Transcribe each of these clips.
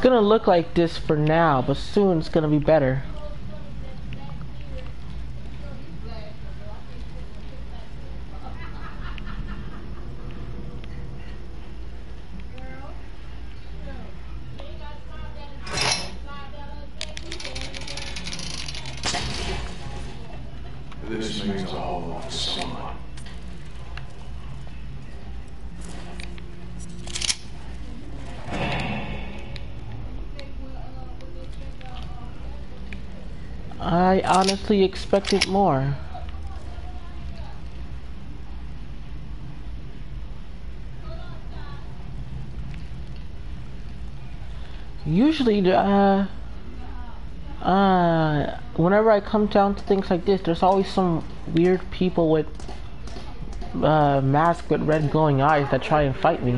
It's gonna look like this for now, but soon it's gonna be better. This means a whole lot to someone. I honestly expected more. Usually, uh, uh, whenever I come down to things like this, there's always some weird people with uh, masks with red glowing eyes that try and fight me.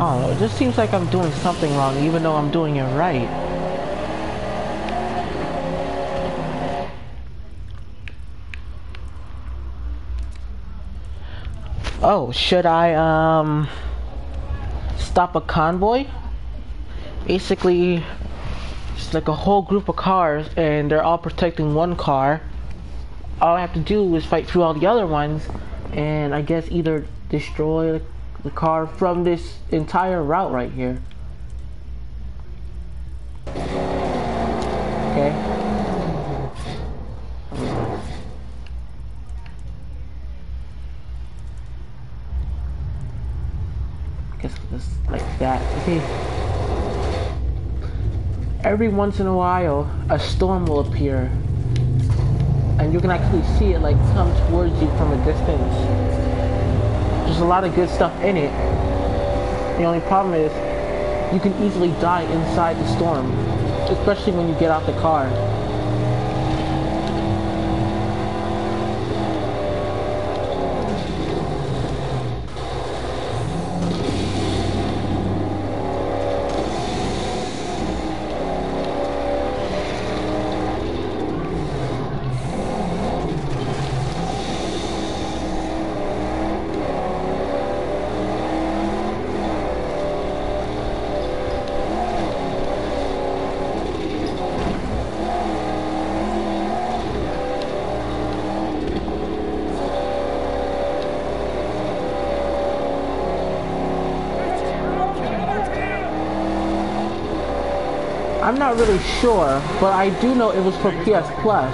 Know, it just seems like I'm doing something wrong even though I'm doing it right. Oh, should I, um, stop a convoy? Basically, it's like a whole group of cars and they're all protecting one car. All I have to do is fight through all the other ones and I guess either destroy the car from this entire route right here. Okay. Guess just like that. Okay. Every once in a while, a storm will appear, and you can actually see it like come towards you from a distance. There's a lot of good stuff in it. The only problem is you can easily die inside the storm, especially when you get out the car. I'm not really sure, but I do know it was for PS Plus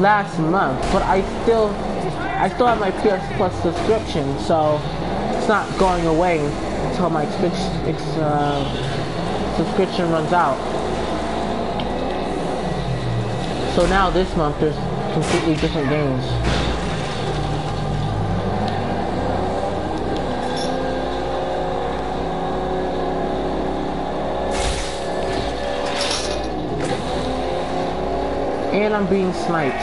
last month. But I still, I still have my PS Plus subscription, so it's not going away until my uh, subscription runs out. So now this month there's completely different games. And I'm being sniped.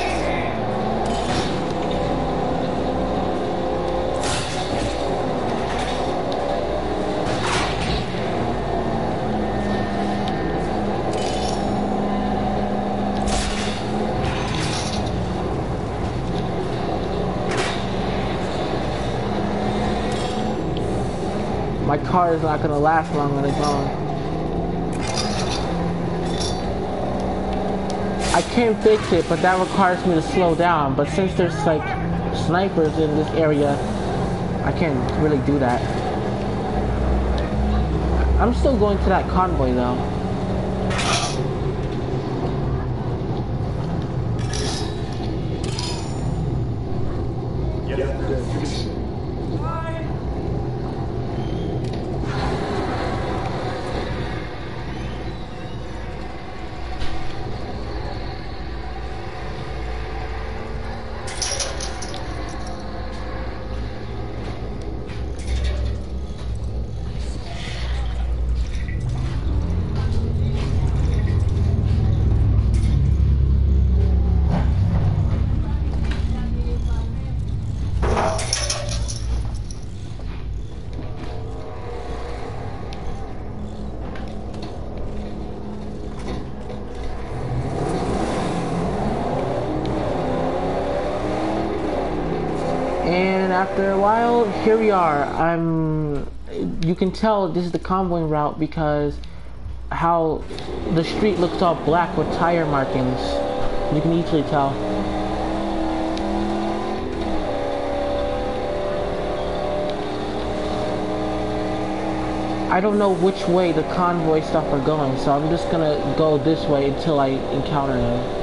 My car is not gonna last long on its own. can fix it, but that requires me to slow down. But since there's like snipers in this area, I can't really do that. I'm still going to that convoy though. I'm. You can tell this is the convoy route because how the street looks all black with tire markings. You can easily tell. I don't know which way the convoy stuff are going, so I'm just gonna go this way until I encounter them.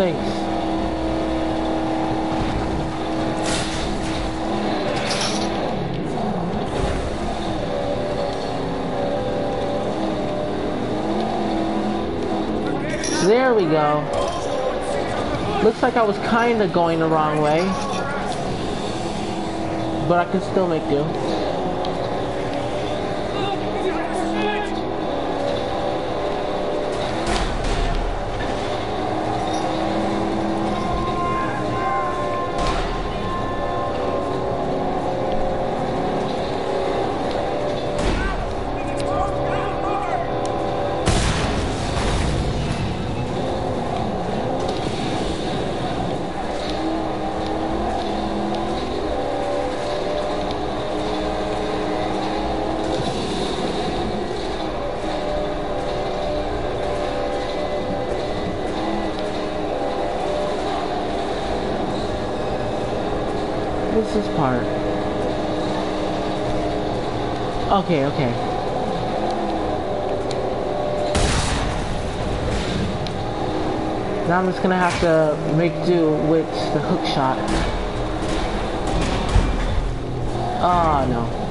There we go. Looks like I was kinda going the wrong way. But I can still make do. Okay, okay. Now I'm just gonna have to make do with the hook shot. Oh no.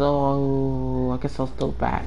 So I guess I'll still back.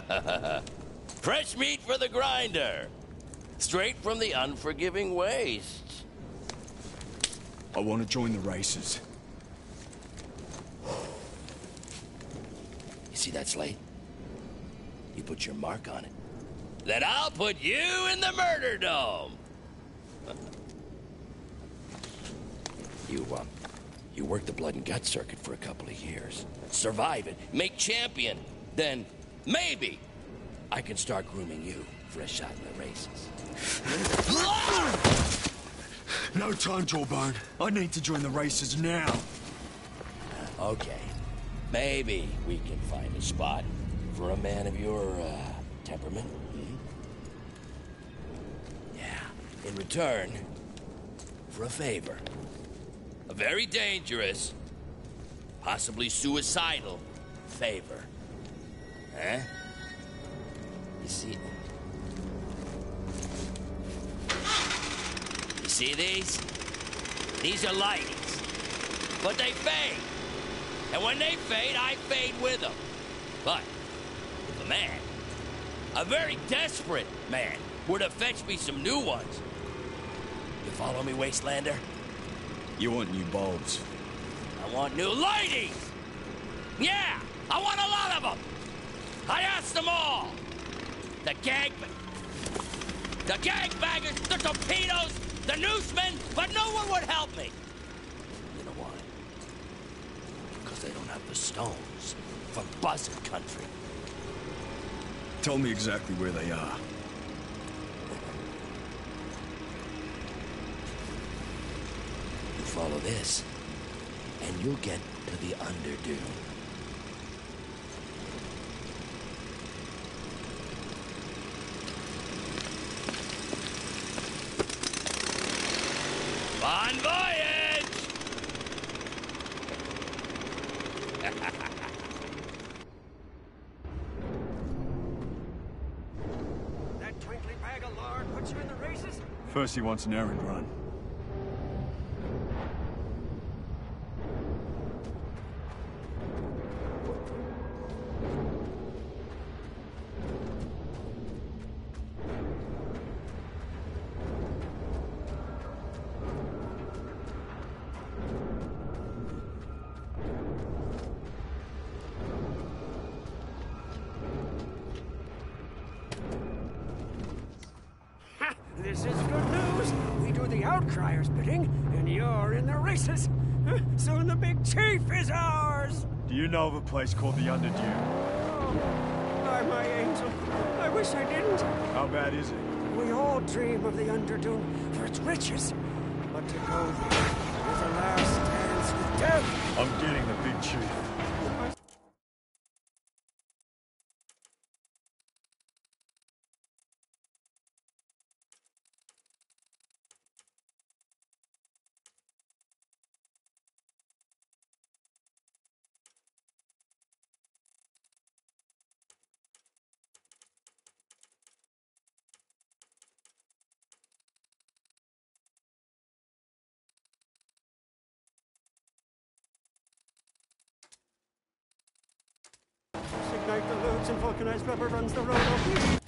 Fresh meat for the grinder. Straight from the unforgiving wastes. I want to join the races. You see that slate? You put your mark on it. Then I'll put you in the murder dome. you, um, you work the blood and gut circuit for a couple of years. Survive it, make champion. Then, maybe, I can start grooming you for a shot in the races. No time, Jawbone. I need to join the races now. Okay. Maybe we can find a spot for a man of your uh, temperament. hmm? Yeah. In return, for a favor. A very dangerous, possibly suicidal favor. Huh? You see. You see these? These are lighties. But they fade. And when they fade, I fade with them. But if a man, a very desperate man, were to fetch me some new ones, you follow me, Wastelander? You want new bulbs? I want new ladies! Yeah, I want a lot of them! I asked them all! The gang... The gangbangers, the torpedoes, the newsmen, but no one would help me! You know why? Because they don't have the stones for Buzzard Country. Tell me exactly where they are. You follow this, and you'll get to the Underdune. Bon voyage! That twinkly bag of lard puts you in the he wants an errand run. Place called the Underdune? by oh, my angel. I wish I didn't. How bad is it? We all dream of the Underdune for its riches. But to go there is a last dance with death. I'm getting the big chief. Ignite the loops and vulcanized rubber runs the road.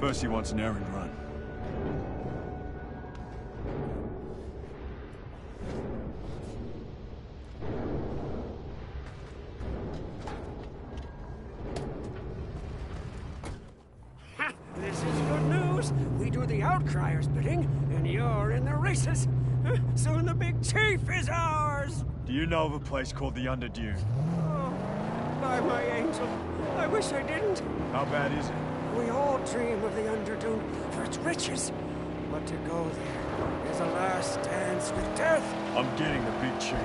First he wants an errand run. Ha! This is good news. We do the Outcriers bidding, and you're in the races. Soon the big chief is ours. Do you know of a place called the Underdune? Oh, by my angel. I wish I didn't. How bad is it? We all dream of the Underdune for its riches. But to go there is a last dance with death. I'm getting the big chief.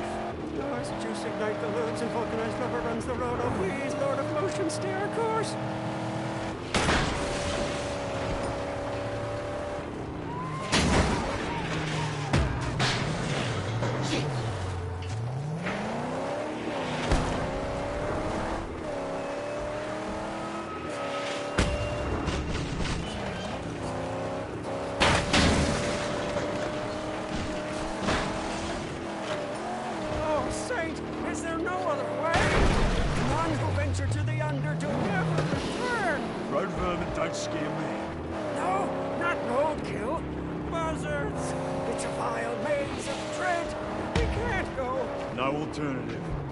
Last juice ignite the loops and vulcanized rubber runs the road. Oh, please, Lord of Motion, stay our course. No alternative.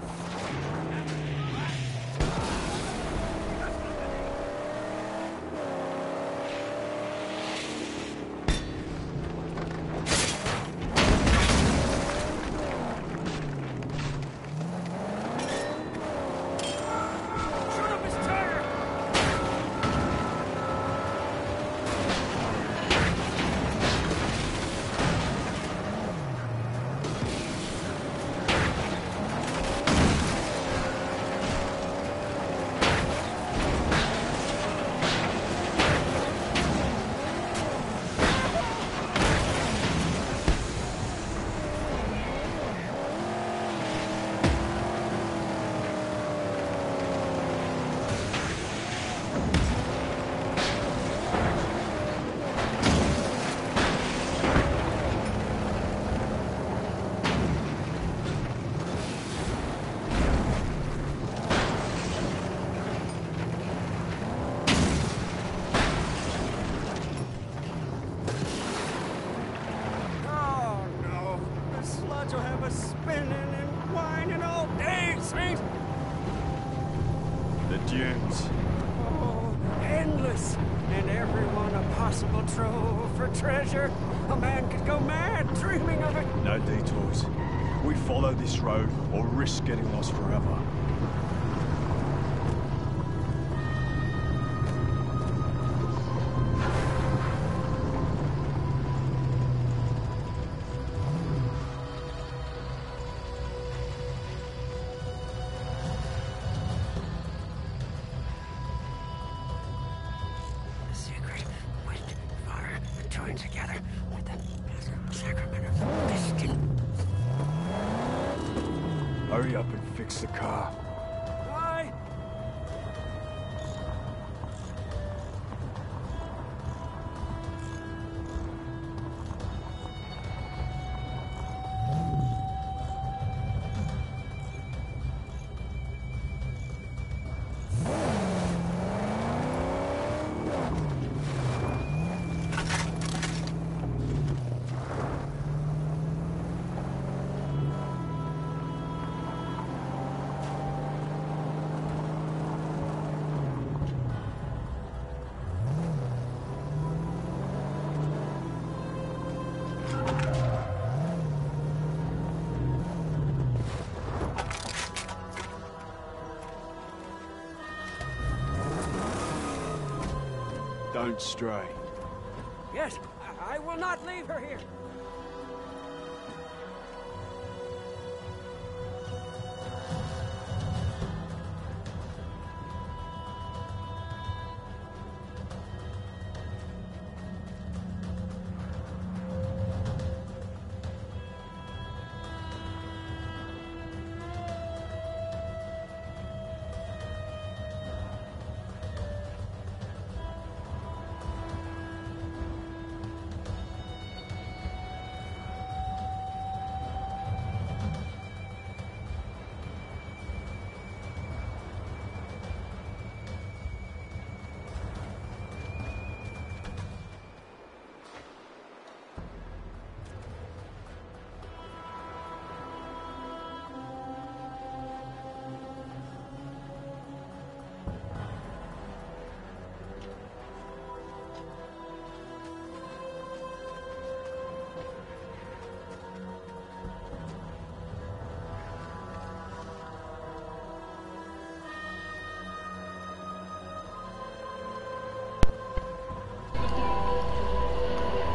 Don't stray.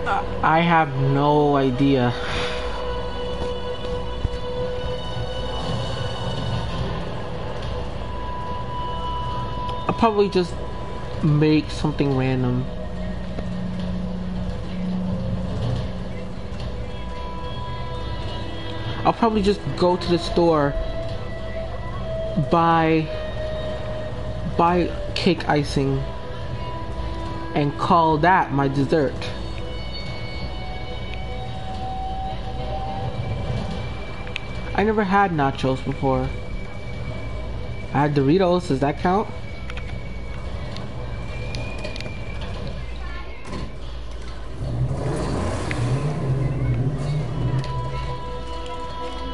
I have no idea. I'll probably just make something random. I'll probably just go to the store, buy, buy cake icing, and call that my dessert. I never had nachos before. I had Doritos, does that count?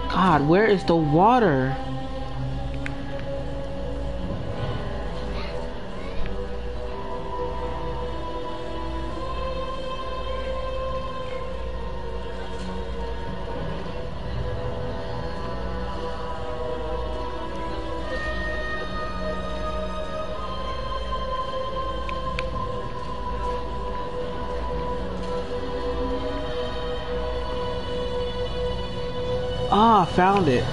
God, where is the water? Ah, found it.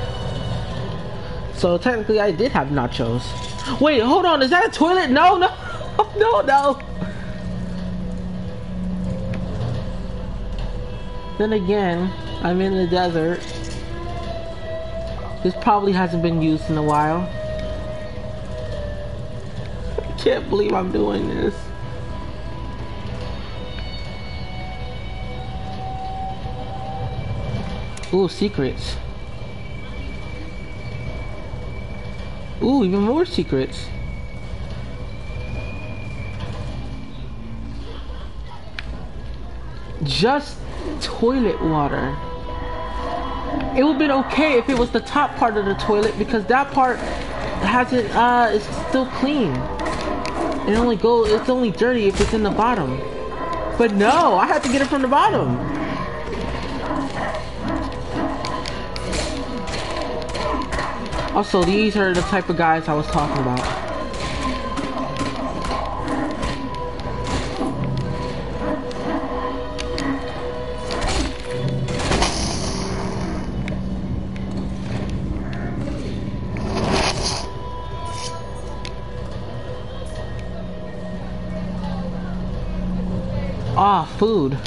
So technically I did have nachos. Wait, hold on, is that a toilet? No, no, no, no. Then again, I'm in the desert. This probably hasn't been used in a while. I can't believe I'm doing this. Ooh, secrets. Ooh, even more secrets. Just toilet water. It would have been okay if it was the top part of the toilet because that part hasn't. Uh, it's still clean. It only go. It's only dirty if it's in the bottom. But no, I have to get it from the bottom. Also, these are the type of guys I was talking about. Ah, food.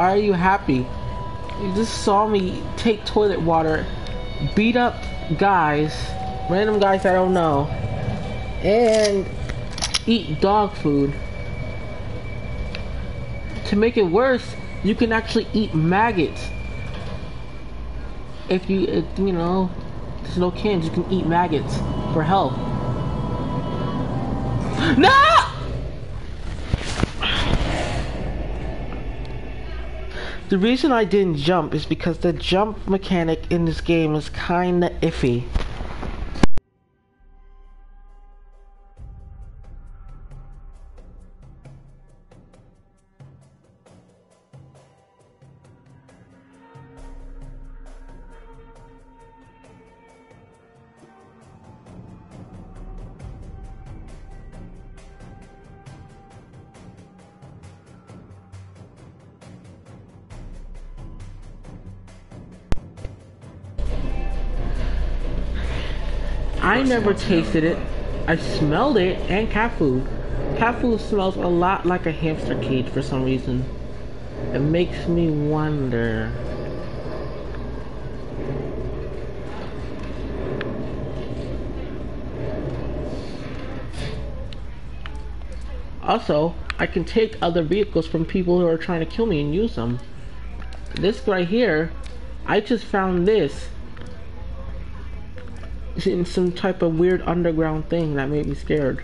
Why are you happy? You just saw me take toilet water, beat up guys, random guys I don't know, and eat dog food. To make it worse, you can actually eat maggots. If you, if, you know, there's no cans, you can eat maggots for health. No! The reason I didn't jump is because the jump mechanic in this game is kinda iffy. Never tasted it. I smelled it and cat food. Cat food smells a lot like a hamster cage for some reason. It makes me wonder. Also, I can take other vehicles from people who are trying to kill me and use them. This right here, I just found this in some type of weird underground thing that made me scared.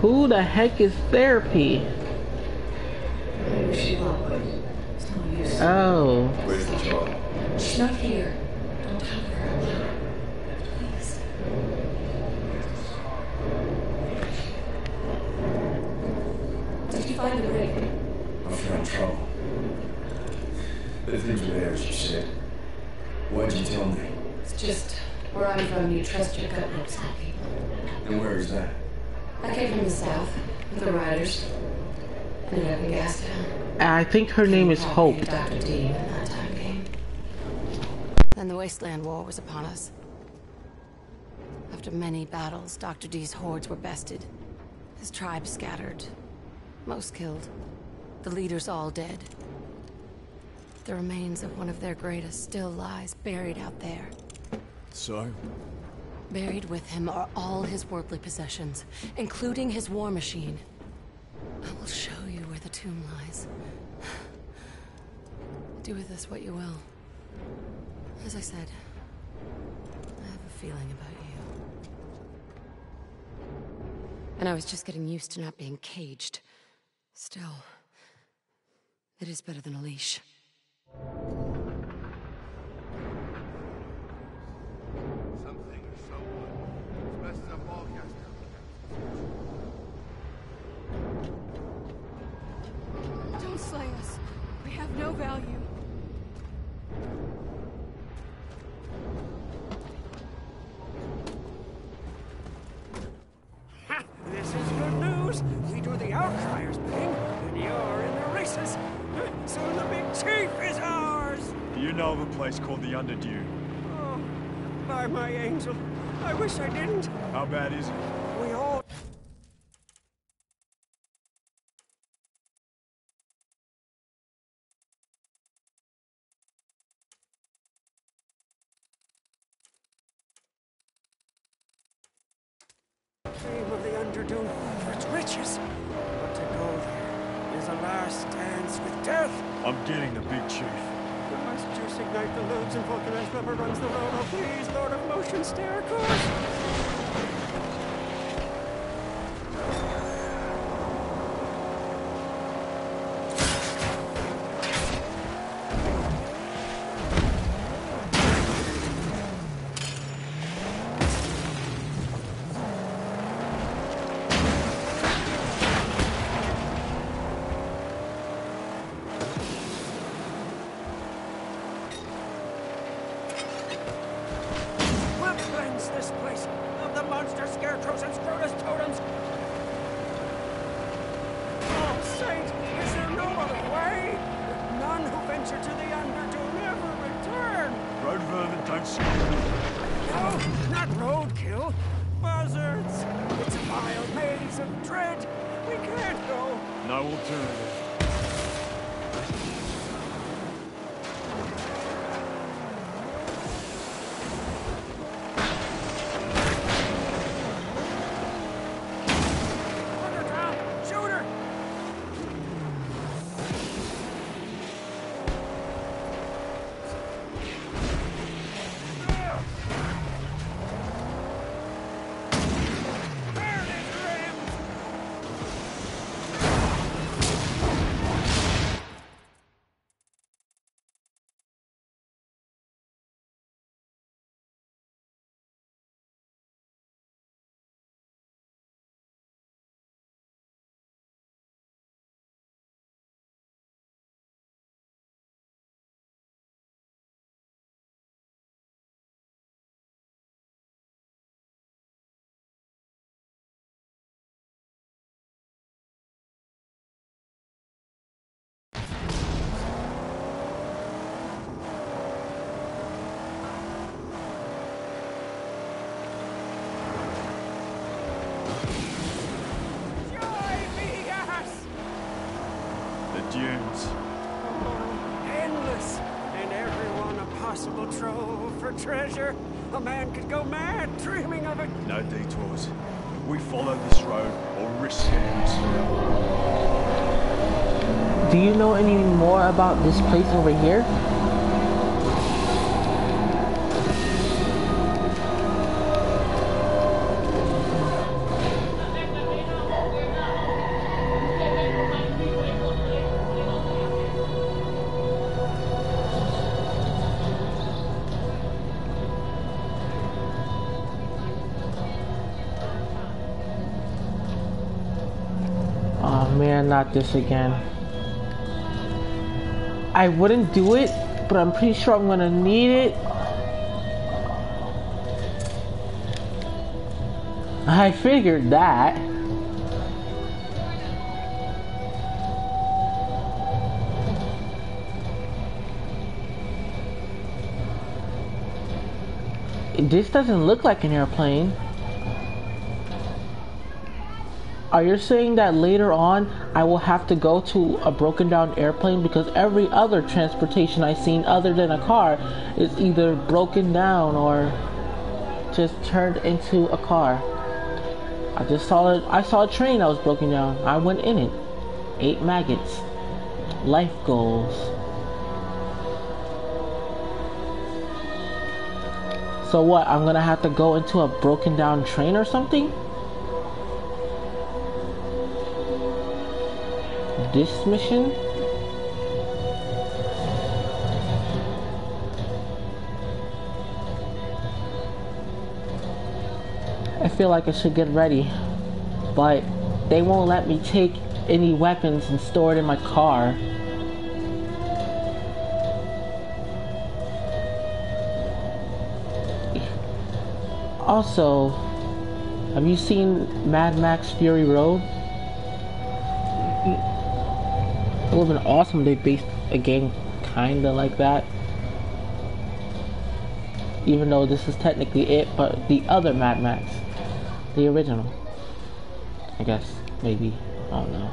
Who the heck is therapy? Oh. Where's the child? She's not here. Don't tell her. Please. Did you find the ring? I found trouble. The things were there, as you said. Why'd you tell me? It's just where I'm from, you trust your gut looks happy. And where is that? I came from the south with the riders. Ended up in Gastown. I think her name is Hope. Dr. D when that time came. Then the Wasteland War was upon us. After many battles, Dr. D's hordes were bested. His tribe scattered. Most killed. The leaders all dead. The remains of one of their greatest still lies buried out there. So, Buried with him are all his worldly possessions, including his war machine. I will show you where the tomb lies. Do with this what you will. As I said, I have a feeling about you. And I was just getting used to not being caged. Still, it is better than a leash. Something so good. Messes up all Don't slay us. We have no value. Place called the Underdew. Oh, by my angel. I wish I didn't. How bad is it? Vermin No, oh, not roadkill. Buzzards. It's a vile maze of dread. We can't go. No alternative. Treasure. A man could go mad dreaming of it. No detours. We follow this road or risk it. Do you know any more about this place over here? Not this again. I wouldn't do it, but I'm pretty sure I'm gonna need it. I figured that. This doesn't look like an airplane. Are you saying that later on I will have to go to a broken down airplane because every other transportation I've seen other than a car is either broken down or just turned into a car? I just saw it. I saw a train that was broken down. I went in it. Eight maggots. Life goals. So what? I'm gonna have to go into a broken down train or something? This mission? I feel like I should get ready, but they won't let me take any weapons and store it in my car. Also, have you seen Mad Max Fury Road? It been awesome they based a game kinda like that. Even though this is technically it, but the other Mad Max. The original. I guess, maybe. I don't know.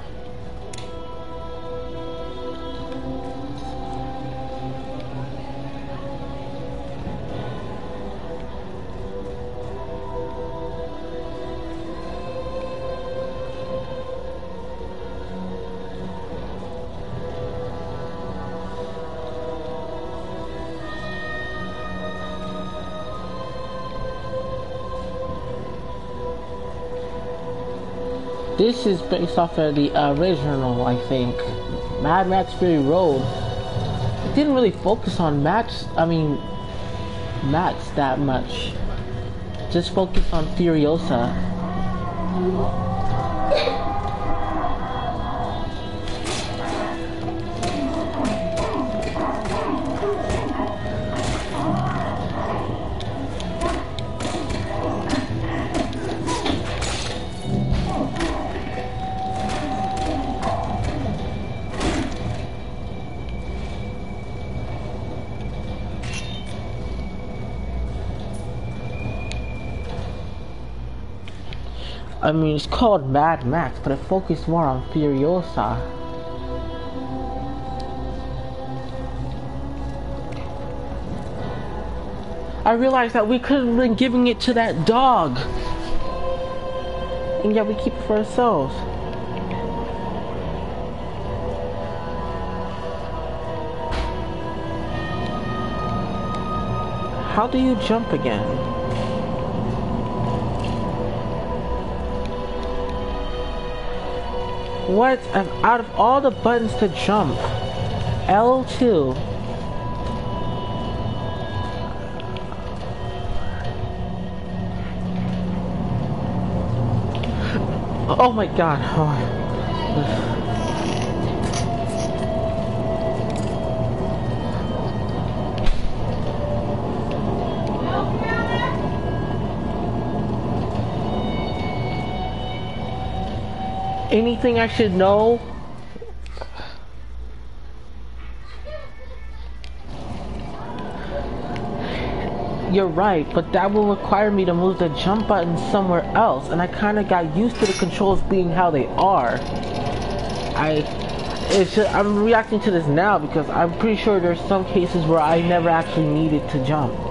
This is based off of the original, I think. Mad Max Fury Road. It didn't really focus on Max, I mean, Max that much. Just focus on Furiosa. I mean, it's called Mad Max, but it focused more on Furiosa. I realized that we could have been giving it to that dog. And yet we keep it for ourselves. How do you jump again? What? Out of all the buttons to jump, L2. Oh my god. Oh. Anything I should know? You're right, but that will require me to move the jump button somewhere else, and I kind of got used to the controls being how they are. I, it's just, I'm reacting to this now because I'm pretty sure there's some cases where I never actually needed to jump.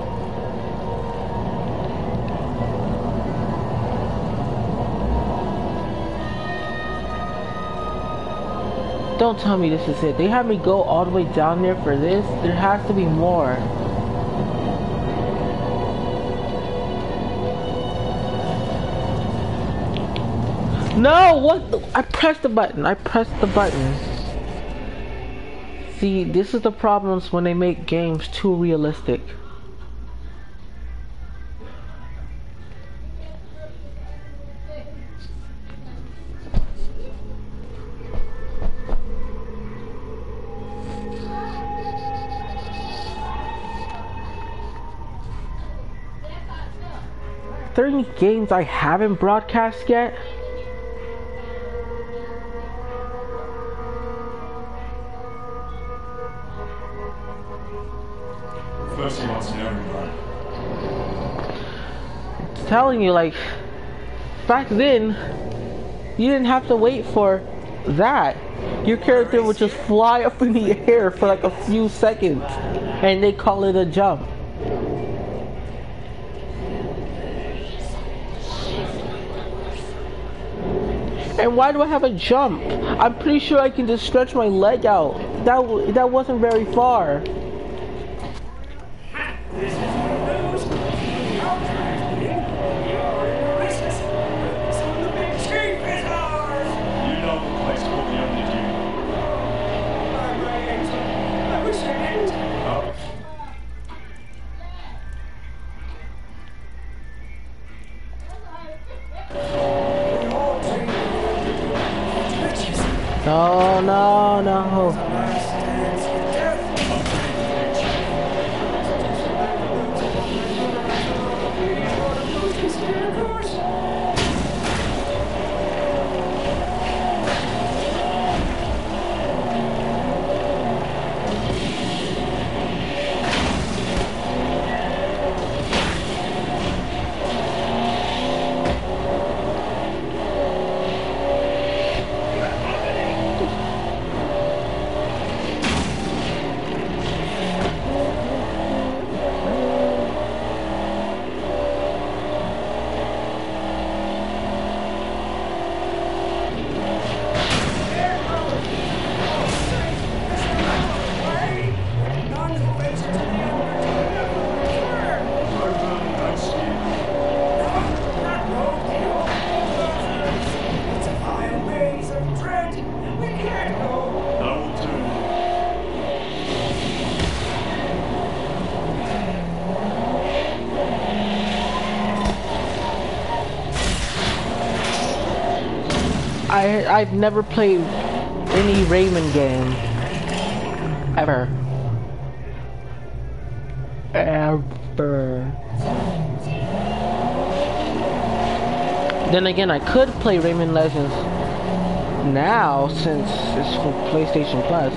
Don't tell me this is it. They had me go all the way down there for this. There has to be more. No, what? The, I pressed the button. I pressed the button. See, this is the problems when they make games too realistic. Any games I haven't broadcast yet? First he wants to know everybody. telling you, like, back then, you didn't have to wait for that. Your character would just fly up in the air for like a few seconds, and they call it a jump. And why do I have a jump? I'm pretty sure I can just stretch my leg out. That that wasn't very far. I I've never played any Rayman game ever. Ever. Then again, I could play Rayman Legends now since it's for PlayStation Plus.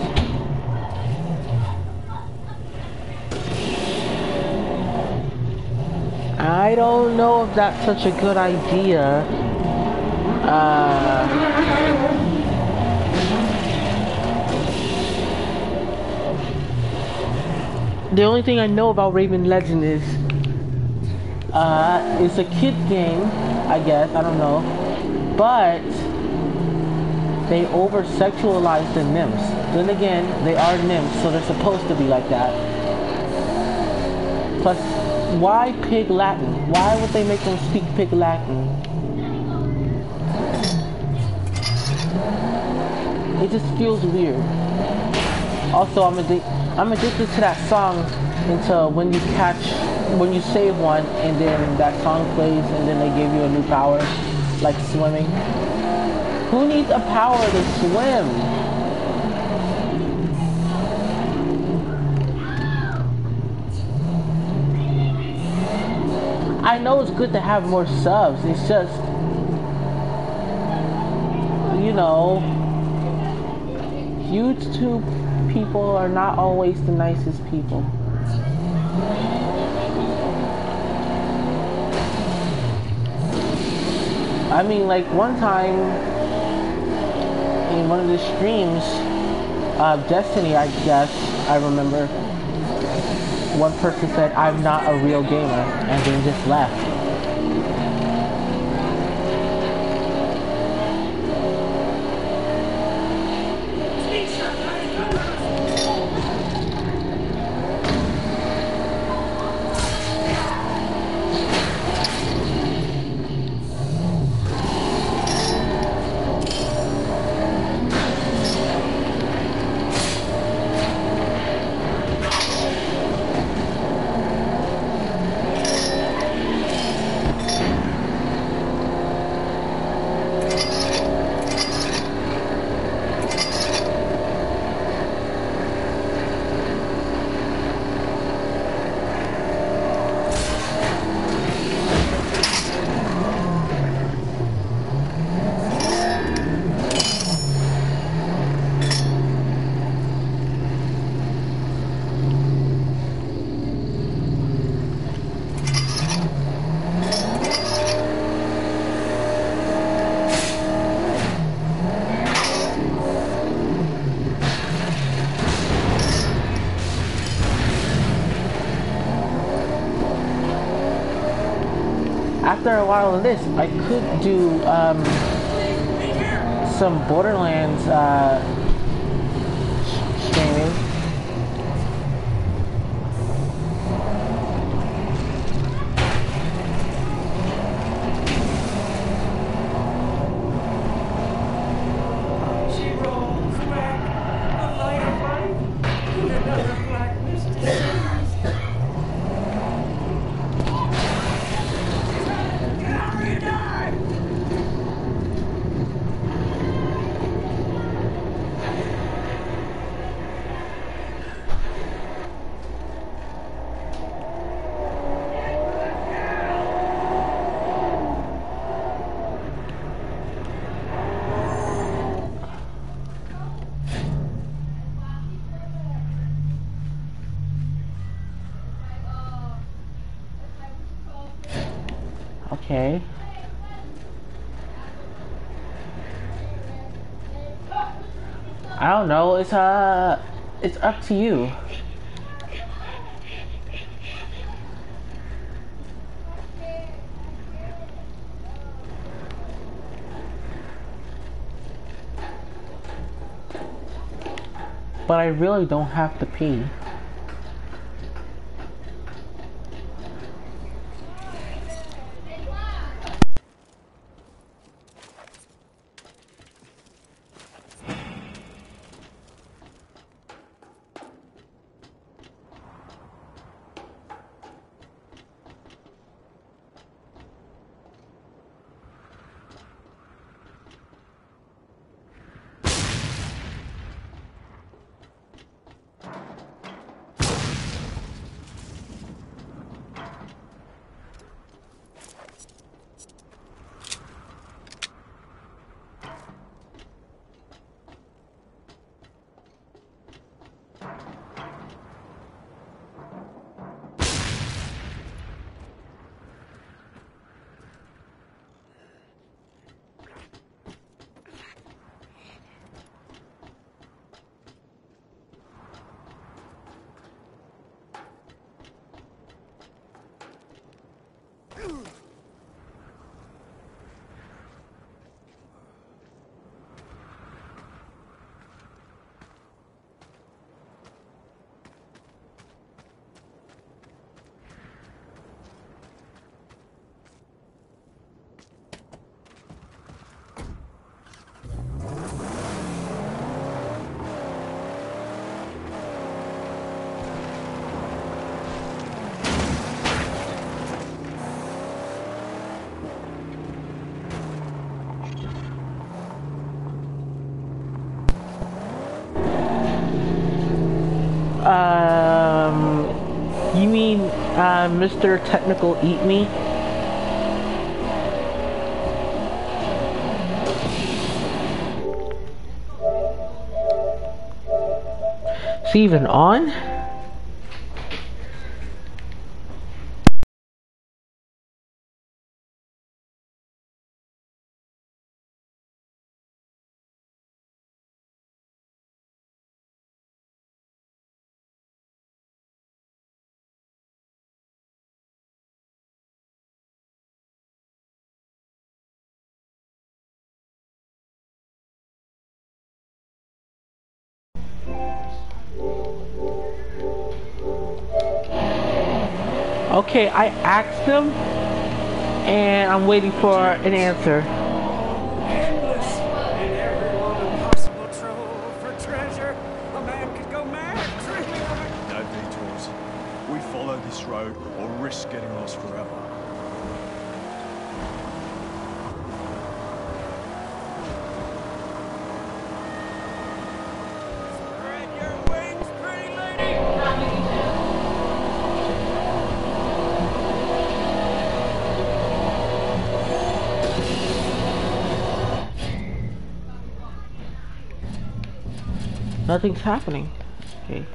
I don't know if that's such a good idea. Uh, the only thing I know about Rayman Legend is uh, it's a kid game, I guess. I don't know, but they over sexualize the nymphs. Then again, they are nymphs, so they're supposed to be like that. Plus, why pig Latin? Why would they make them speak pig Latin? It just feels weird. Also, I'm addi I'm addicted to that song until when you catch, when you save one, and then that song plays, and then they give you a new power, like swimming. Who needs a power to swim? I know it's good to have more subs. It's just, you know, YouTube people are not always the nicest people. I mean, like one time in one of the streams, of Destiny, I guess, I remember, one person said, I'm not a real gamer, and then just left. Of this, I could do um, some Borderlands uh, I don't know. It's uh, it's up to you. But I really don't have to pee. Uh, Mr. Technical Eat Me? Is he even on? Okay, I asked him, and I'm waiting for an answer. Nothing's happening. Okay.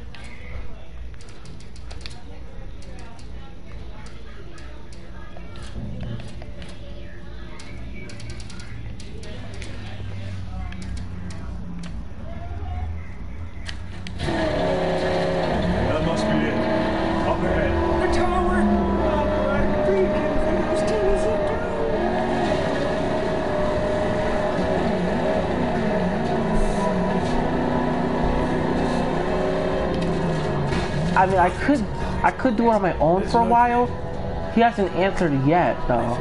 Mean, I could, I could do it on my own for a while. He hasn't answered yet, though.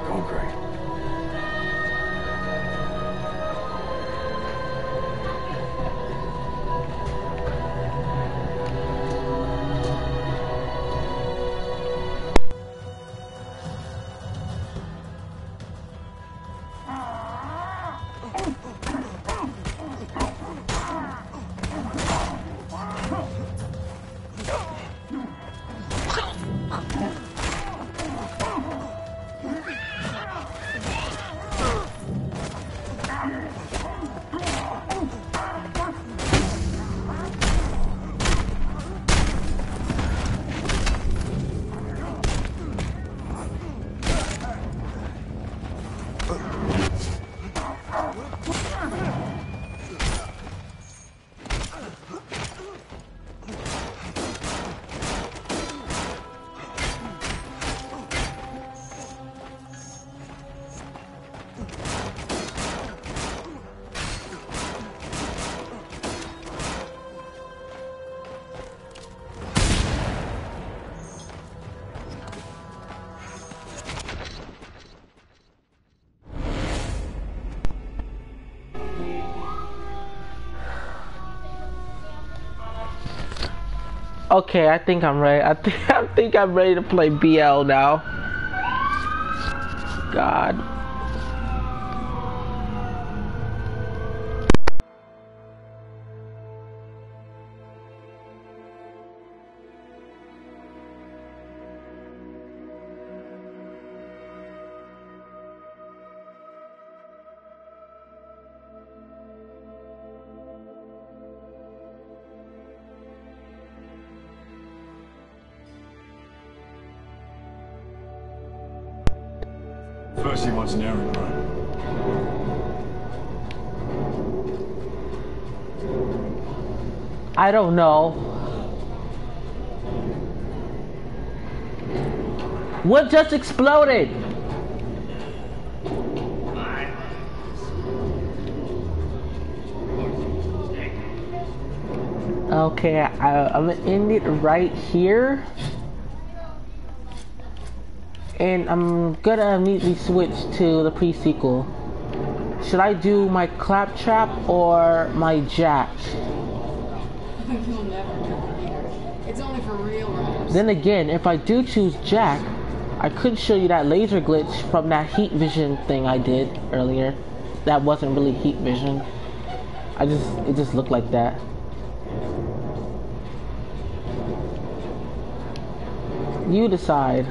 Okay, I think I'm ready. I think I think I'm ready to play BL now. God. Don't know. What just exploded? Okay, I, I'm gonna end it right here. And I'm gonna immediately switch to the pre-sequel. Should I do my claptrap or my jack? It's only for real. Then again, if I do choose Jack, I could show you that laser glitch from that heat vision thing I did earlier. That wasn't really heat vision. I just, it just looked like that. You decide.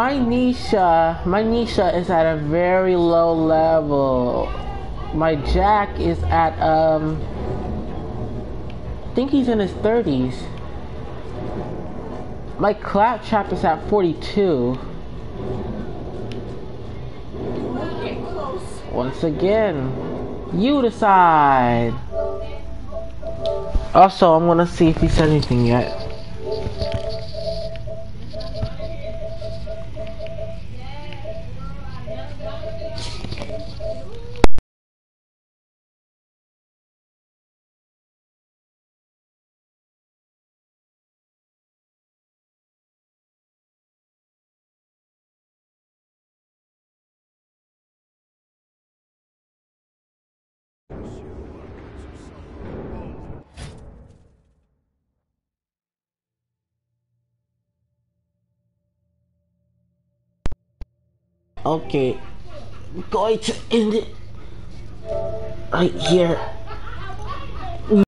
My Nisha, my Nisha is at a very low level. My Jack is at um, I think he's in his thirties. My Claptrap is at forty-two. Once again, you decide. Also, I'm gonna see if he said anything yet. Okay, I'm going to end it right here.